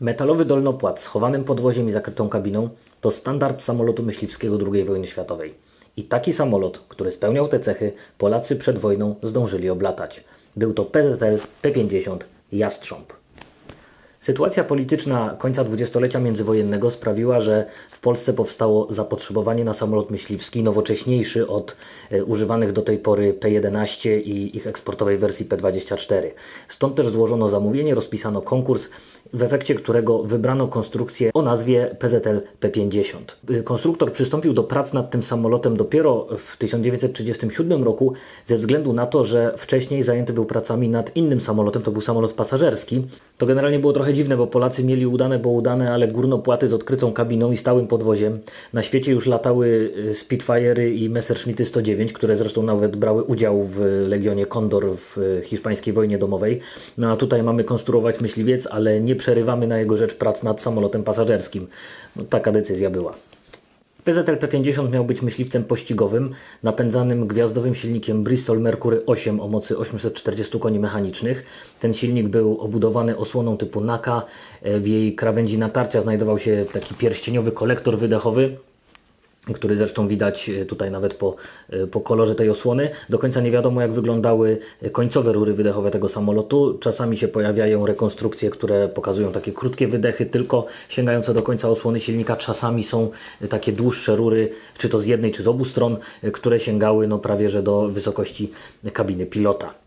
Metalowy dolnopłat z chowanym podwoziem i zakrytą kabiną to standard samolotu myśliwskiego II wojny światowej. I taki samolot, który spełniał te cechy, Polacy przed wojną zdążyli oblatać. Był to PZL P-50 Jastrząb. Sytuacja polityczna końca dwudziestolecia międzywojennego sprawiła, że w Polsce powstało zapotrzebowanie na samolot myśliwski nowocześniejszy od e, używanych do tej pory P-11 i ich eksportowej wersji P-24. Stąd też złożono zamówienie, rozpisano konkurs, w efekcie którego wybrano konstrukcję o nazwie PZL P-50. E, konstruktor przystąpił do prac nad tym samolotem dopiero w 1937 roku ze względu na to, że wcześniej zajęty był pracami nad innym samolotem, to był samolot pasażerski. To generalnie było trochę dziwne, bo Polacy mieli udane, bo udane, ale górnopłaty z odkrytą kabiną i stałym podwoziem. Na świecie już latały y, Spitfire'y i Messerschmitty 109, które zresztą nawet brały udział w Legionie Condor w y, hiszpańskiej wojnie domowej. No a tutaj mamy konstruować myśliwiec, ale nie przerywamy na jego rzecz prac nad samolotem pasażerskim. No, taka decyzja była. PZL P50 miał być myśliwcem pościgowym, napędzanym gwiazdowym silnikiem Bristol Mercury 8 o mocy 840 koni mechanicznych. Ten silnik był obudowany osłoną typu NAKA. W jej krawędzi natarcia znajdował się taki pierścieniowy kolektor wydechowy, który zresztą widać e, tutaj nawet po, e, po kolorze tej osłony. Do końca nie wiadomo, jak wyglądały końcowe rury wydechowe tego samolotu. Czasami się pojawiają rekonstrukcje, które pokazują takie krótkie wydechy, tylko sięgające do końca osłony silnika. Czasami są takie dłuższe rury, czy to z jednej, czy z obu stron, e, które sięgały no, prawie że do wysokości kabiny pilota.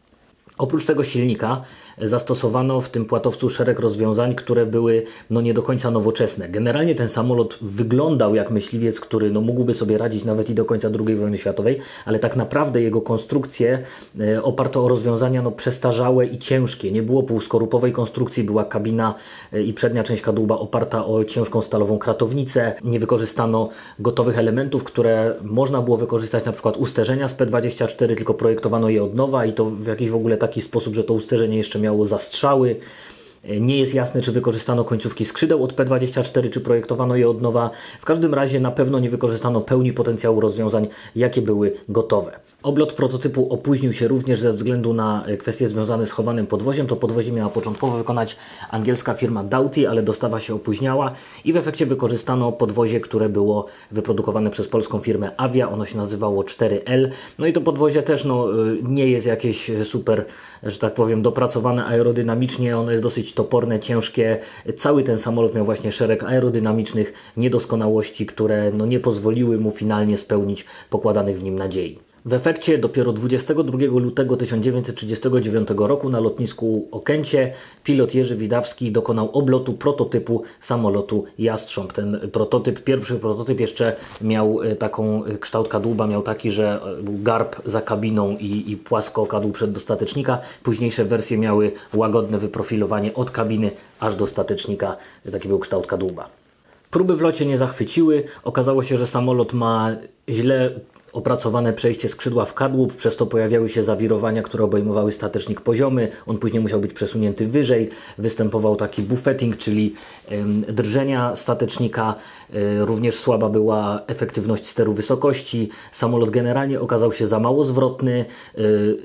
Oprócz tego silnika zastosowano w tym płatowcu szereg rozwiązań, które były no, nie do końca nowoczesne. Generalnie ten samolot wyglądał jak myśliwiec, który no, mógłby sobie radzić nawet i do końca II wojny światowej, ale tak naprawdę jego konstrukcje e, oparte o rozwiązania no, przestarzałe i ciężkie. Nie było półskorupowej konstrukcji, była kabina e, i przednia część kadłuba oparta o ciężką stalową kratownicę. Nie wykorzystano gotowych elementów, które można było wykorzystać na przykład usterzenia z P24, tylko projektowano je od nowa i to w jakiś w ogóle taki sposób, że to usterzenie jeszcze miało zastrzały. Nie jest jasne, czy wykorzystano końcówki skrzydeł od P24, czy projektowano je od nowa. W każdym razie na pewno nie wykorzystano pełni potencjału rozwiązań, jakie były gotowe. Oblot prototypu opóźnił się również ze względu na kwestie związane z chowanym podwoziem. To podwozie miała początkowo wykonać angielska firma Doughty, ale dostawa się opóźniała i w efekcie wykorzystano podwozie, które było wyprodukowane przez polską firmę Avia. Ono się nazywało 4L. No i to podwozie też no, e, nie jest jakieś super, że tak powiem, dopracowane aerodynamicznie. Ono jest dosyć toporne, ciężkie. Cały ten samolot miał właśnie szereg aerodynamicznych niedoskonałości, które no, nie pozwoliły mu finalnie spełnić pokładanych w nim nadziei. W efekcie dopiero 22 lutego 1939 roku na lotnisku Okęcie pilot Jerzy Widawski dokonał oblotu prototypu samolotu Jastrząb. Ten prototyp, pierwszy prototyp jeszcze miał e, taką e, kształt kadłuba, miał taki, że e, był garb za kabiną i, i płasko kadłub przed dostatecznika. Późniejsze wersje miały łagodne wyprofilowanie od kabiny aż do statecznika. Taki był kształt kadłuba. Próby w locie nie zachwyciły. Okazało się, że samolot ma źle opracowane przejście skrzydła w kadłub, przez to pojawiały się zawirowania, które obejmowały statecznik poziomy. On później musiał być przesunięty wyżej. Występował taki buffeting, czyli drżenia statecznika. E, również słaba była efektywność steru wysokości. Samolot generalnie okazał się za mało zwrotny. E,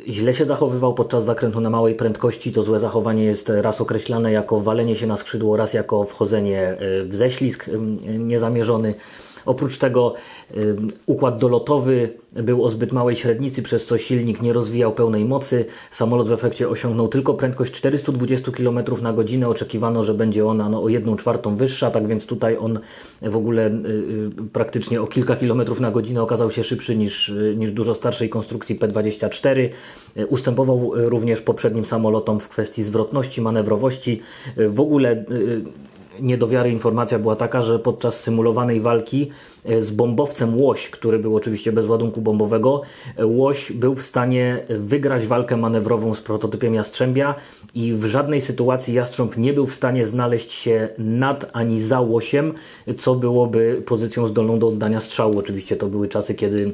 źle się zachowywał podczas zakrętu na małej prędkości. To złe zachowanie jest raz określane jako walenie się na skrzydło, raz jako wchodzenie e, w ześlizg niezamierzony. Oprócz tego układ dolotowy był o zbyt małej średnicy, przez co silnik nie rozwijał pełnej mocy. Samolot w efekcie osiągnął tylko prędkość 420 km na godzinę. Oczekiwano, że będzie ona no, o 1 czwartą wyższa, tak więc tutaj on w ogóle y, y, praktycznie o kilka kilometrów na godzinę okazał się szybszy niż, niż dużo starszej konstrukcji P-24. Ustępował również poprzednim samolotom w kwestii zwrotności, manewrowości. W ogóle niedowiary informacja była taka, że podczas symulowanej walki e, z bombowcem Łoś, który był oczywiście bez ładunku bombowego, e, Łoś był w stanie wygrać walkę manewrową z prototypem Jastrzębia i w żadnej sytuacji Jastrząb nie był w stanie znaleźć się nad ani za Łosiem, co byłoby pozycją zdolną do oddania strzału. Oczywiście to były czasy, kiedy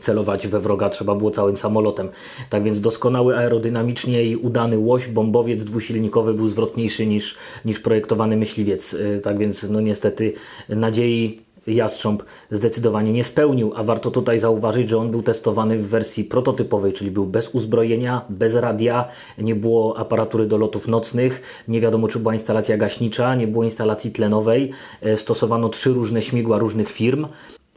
celować we wroga trzeba było całym samolotem. Tak więc doskonały aerodynamicznie i udany łoś, bombowiec dwusilnikowy był zwrotniejszy niż, niż projektowany myśliwiec. Y, tak więc no niestety nadziei Jastrząb zdecydowanie nie spełnił, a warto tutaj zauważyć, że on był testowany w wersji prototypowej, czyli był bez uzbrojenia, bez radia, nie było aparatury do lotów nocnych, nie wiadomo czy była instalacja gaśnicza, nie było instalacji tlenowej, e, stosowano trzy różne śmigła różnych firm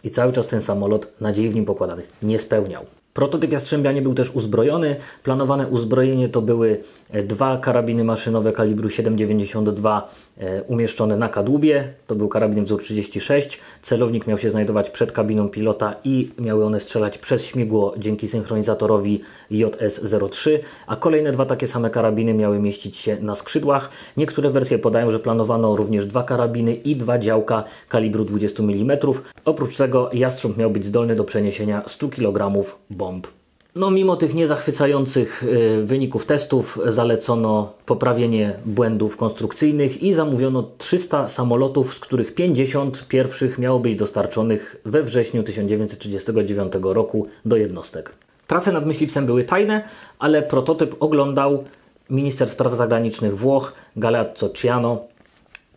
i cały czas ten samolot nadziei w nim pokładanych nie spełniał. Prototyp Jastrzębia nie był też uzbrojony. Planowane uzbrojenie to były e, dwa karabiny maszynowe kalibru 7,92 e, umieszczone na kadłubie. To był karabin wzór 36. Celownik miał się znajdować przed kabiną pilota i miały one strzelać przez śmigło dzięki synchronizatorowi JS-03, a kolejne dwa takie same karabiny miały mieścić się na skrzydłach. Niektóre wersje podają, że planowano również dwa karabiny i dwa działka kalibru 20 mm. Oprócz tego Jastrząb miał być zdolny do przeniesienia 100 kg bomb. No, mimo tych niezachwycających y, wyników testów zalecono poprawienie błędów konstrukcyjnych i zamówiono 300 samolotów, z których 50 pierwszych miało być dostarczonych we wrześniu 1939 roku do jednostek. Prace nad myśliwcem były tajne, ale prototyp oglądał minister spraw zagranicznych Włoch Galeazzo Ciano.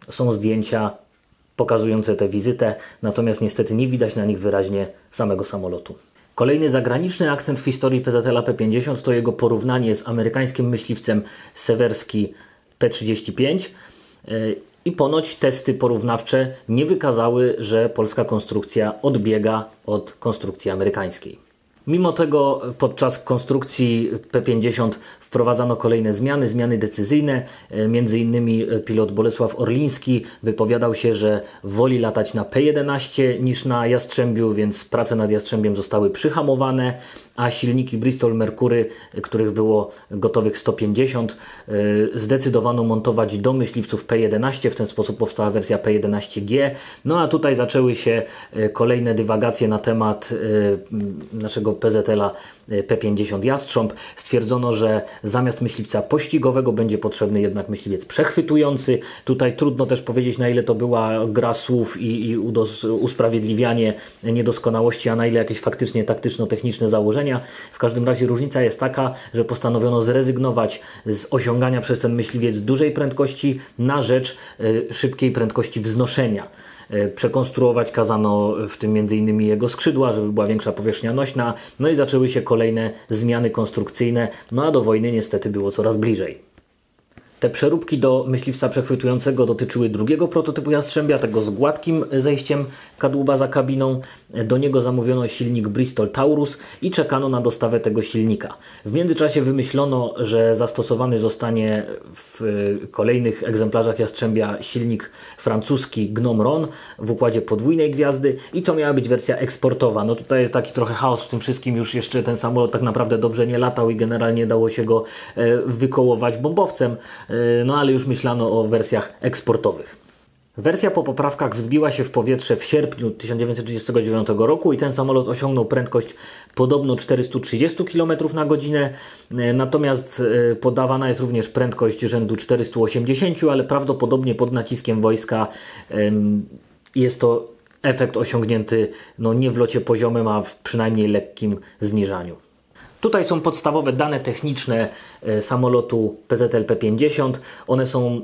Są zdjęcia pokazujące tę wizytę, natomiast niestety nie widać na nich wyraźnie samego samolotu. Kolejny zagraniczny akcent w historii PZL P-50 to jego porównanie z amerykańskim myśliwcem Sewerski P-35 i ponoć testy porównawcze nie wykazały, że polska konstrukcja odbiega od konstrukcji amerykańskiej. Mimo tego podczas konstrukcji P50 wprowadzano kolejne zmiany, zmiany decyzyjne. E, między innymi e, pilot Bolesław Orliński wypowiadał się, że woli latać na P11 niż na Jastrzębiu, więc prace nad Jastrzębiem zostały przyhamowane, a silniki Bristol Mercury, których było gotowych 150, zdecydowano montować do myśliwców P11. W ten sposób powstała wersja P11G. No a tutaj zaczęły się kolejne dywagacje na temat naszego PZL-a P50 Jastrząb. Stwierdzono, że zamiast myśliwca pościgowego będzie potrzebny jednak myśliwiec przechwytujący. Tutaj trudno też powiedzieć, na ile to była gra słów i, i usprawiedliwianie niedoskonałości, a na ile jakieś faktycznie taktyczno-techniczne założenia. W każdym razie różnica jest taka, że postanowiono zrezygnować z osiągania przez ten myśliwiec dużej prędkości na rzecz y, szybkiej prędkości wznoszenia. E, przekonstruować kazano w tym m.in. jego skrzydła, żeby była większa powierzchnia nośna, no i zaczęły się kolejne zmiany konstrukcyjne, no a do wojny niestety było coraz bliżej. Te przeróbki do myśliwca przechwytującego dotyczyły drugiego prototypu Jastrzębia, tego z gładkim zejściem kadłuba za kabiną. Do niego zamówiono silnik Bristol Taurus i czekano na dostawę tego silnika. W międzyczasie wymyślono, że zastosowany zostanie w kolejnych egzemplarzach Jastrzębia silnik francuski Gnome Ron w układzie podwójnej gwiazdy i to miała być wersja eksportowa. No tutaj jest taki trochę chaos w tym wszystkim, już jeszcze ten samolot tak naprawdę dobrze nie latał i generalnie dało się go e, wykołować bombowcem no ale już myślano o wersjach eksportowych. Wersja po poprawkach wzbiła się w powietrze w sierpniu 1939 roku i ten samolot osiągnął prędkość podobno 430 km na godzinę, e, natomiast e, podawana jest również prędkość rzędu 480, ale prawdopodobnie pod naciskiem wojska jest to efekt osiągnięty no nie w locie poziomym, a w przynajmniej lekkim zniżaniu. Tutaj są podstawowe dane techniczne e, samolotu PZL-P50. One są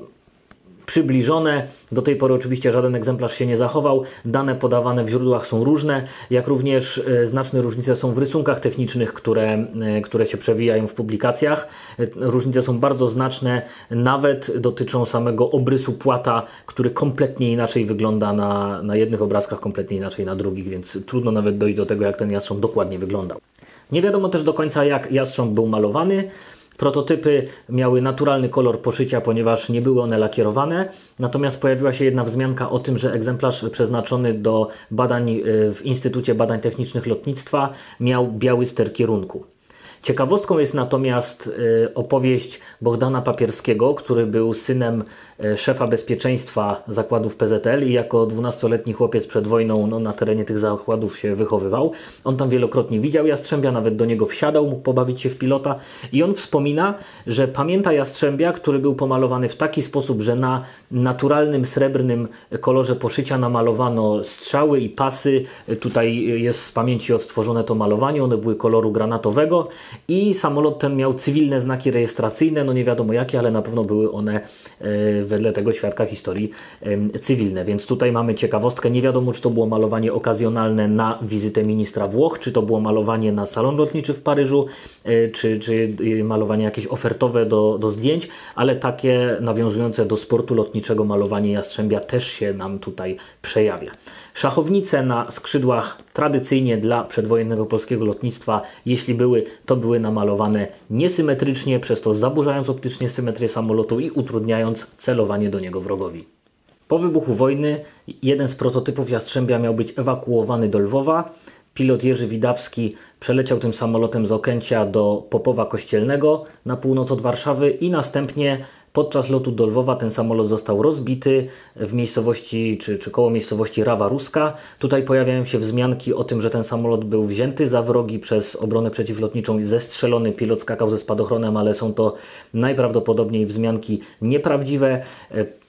przybliżone. Do tej pory oczywiście żaden egzemplarz się nie zachował. Dane podawane w źródłach są różne, jak również e, znaczne różnice są w rysunkach technicznych, które, e, które się przewijają w publikacjach. Różnice są bardzo znaczne, nawet dotyczą samego obrysu płata, który kompletnie inaczej wygląda na, na jednych obrazkach, kompletnie inaczej na drugich, więc trudno nawet dojść do tego, jak ten jastrząb dokładnie wyglądał. Nie wiadomo też do końca, jak jastrząb był malowany. Prototypy miały naturalny kolor poszycia, ponieważ nie były one lakierowane. Natomiast pojawiła się jedna wzmianka o tym, że egzemplarz przeznaczony do badań y, w Instytucie Badań Technicznych Lotnictwa miał biały ster kierunku. Ciekawostką jest natomiast y, opowieść Bogdana Papierskiego, który był synem szefa bezpieczeństwa zakładów PZL i jako 12-letni chłopiec przed wojną no, na terenie tych zakładów się wychowywał. On tam wielokrotnie widział Jastrzębia, nawet do niego wsiadał, mógł pobawić się w pilota i on wspomina, że pamięta Jastrzębia, który był pomalowany w taki sposób, że na naturalnym srebrnym kolorze poszycia namalowano strzały i pasy. Tutaj jest z pamięci odtworzone to malowanie, one były koloru granatowego i samolot ten miał cywilne znaki rejestracyjne, no nie wiadomo jakie, ale na pewno były one e, wedle tego świadka historii cywilne. Więc tutaj mamy ciekawostkę. Nie wiadomo, czy to było malowanie okazjonalne na wizytę ministra Włoch, czy to było malowanie na salon lotniczy w Paryżu, e, czy, czy malowanie jakieś ofertowe do, do zdjęć, ale takie nawiązujące do sportu lotniczego malowanie jastrzębia też się nam tutaj przejawia. Szachownice na skrzydłach tradycyjnie dla przedwojennego polskiego lotnictwa, jeśli były, to były namalowane niesymetrycznie, przez to zaburzając optycznie symetrię samolotu i utrudniając celowanie do niego wrogowi. Po wybuchu wojny jeden z prototypów Jastrzębia miał być ewakuowany do Lwowa. Pilot Jerzy Widawski przeleciał tym samolotem z Okęcia do Popowa Kościelnego na północ od Warszawy i następnie Podczas lotu do Lwowa ten samolot został rozbity w miejscowości czy, czy koło miejscowości Rawa Ruska. Tutaj pojawiają się wzmianki o tym, że ten samolot był wzięty za wrogi przez obronę przeciwlotniczą i zestrzelony. Pilot skakał ze spadochronem, ale są to najprawdopodobniej wzmianki nieprawdziwe.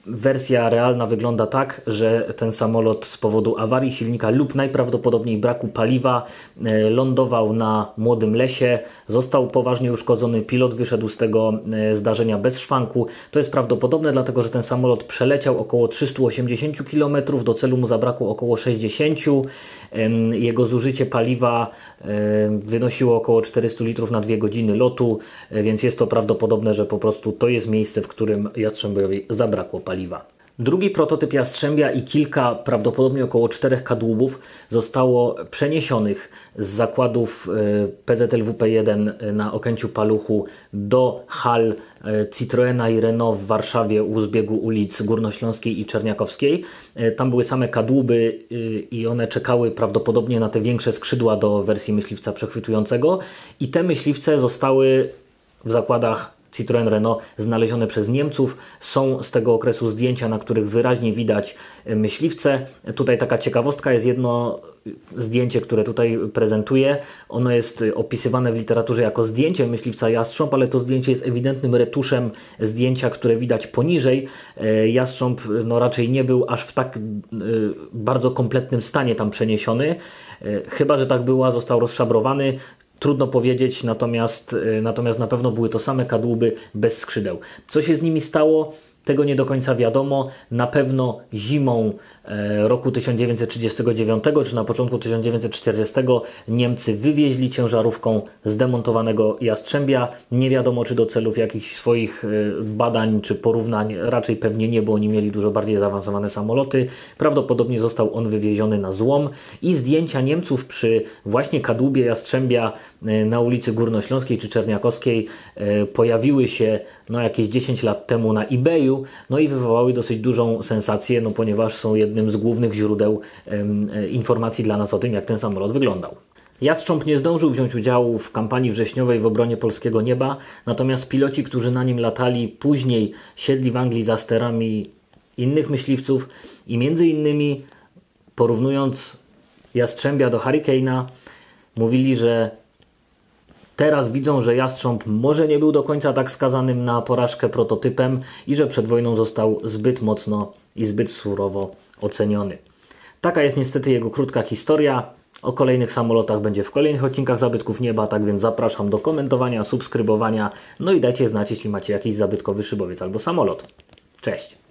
Wersja realna wygląda tak, że ten samolot z powodu awarii silnika lub najprawdopodobniej braku paliwa e, lądował na młodym lesie, został poważnie uszkodzony, pilot wyszedł z tego e, zdarzenia bez szwanku. To jest prawdopodobne, dlatego że ten samolot przeleciał około 380 km, do celu mu zabrakło około 60. Jego zużycie paliwa wynosiło około 400 litrów na 2 godziny lotu, e, więc jest to prawdopodobne, że po prostu to jest miejsce, w którym Jastrzębiowi zabrakło paliwa paliwa. Drugi prototyp Jastrzębia i kilka, prawdopodobnie około czterech kadłubów zostało przeniesionych z zakładów e, PZLWP1 na Okęciu Paluchu do hal e, Citroena i Renault w Warszawie u zbiegu ulic Górnośląskiej i Czerniakowskiej. E, tam były same kadłuby i one czekały prawdopodobnie na te większe skrzydła do wersji myśliwca przechwytującego i te myśliwce zostały w zakładach Citroën Renault znalezione przez Niemców. Są z tego okresu zdjęcia, na których wyraźnie widać e, myśliwce. Tutaj taka ciekawostka jest jedno zdjęcie, które tutaj prezentuję. Ono jest opisywane w literaturze jako zdjęcie myśliwca jastrząb, ale to zdjęcie jest ewidentnym retuszem zdjęcia, które widać poniżej. E, jastrząb no, raczej nie był aż w tak e, bardzo kompletnym stanie tam przeniesiony. Chyba, że tak było, został rozszabrowany. Trudno powiedzieć, natomiast, y, natomiast na pewno były to same kadłuby bez skrzydeł. Co się z nimi stało? Tego nie do końca wiadomo. Na pewno zimą roku 1939 czy na początku 1940 Niemcy wywieźli ciężarówką zdemontowanego Jastrzębia. Nie wiadomo czy do celów jakichś swoich e, badań czy porównań, raczej pewnie nie, bo oni mieli dużo bardziej zaawansowane samoloty. Prawdopodobnie został on wywieziony na złom i zdjęcia Niemców przy właśnie kadłubie Jastrzębia e, na ulicy Górnośląskiej czy Czerniakowskiej pojawiły się no, jakieś 10 lat temu na eBayu no i wywołały dosyć dużą sensację, no ponieważ są jednym z głównych źródeł e, informacji dla nas o tym, jak ten samolot wyglądał. Jastrząb nie zdążył wziąć udziału w kampanii wrześniowej w obronie polskiego nieba, natomiast piloci, którzy na nim latali, później siedli w Anglii za sterami innych myśliwców i między innymi porównując Jastrzębia do Hurricane'a, mówili, że Teraz widzą, że Jastrząb może nie był do końca tak skazanym na porażkę prototypem i że przed wojną został zbyt mocno i zbyt surowo oceniony. Taka jest niestety jego krótka historia. O kolejnych samolotach będzie w kolejnych odcinkach Zabytków Nieba, tak więc zapraszam do komentowania, subskrybowania, no i dajcie znać, jeśli macie jakiś zabytkowy szybowiec albo samolot. Cześć!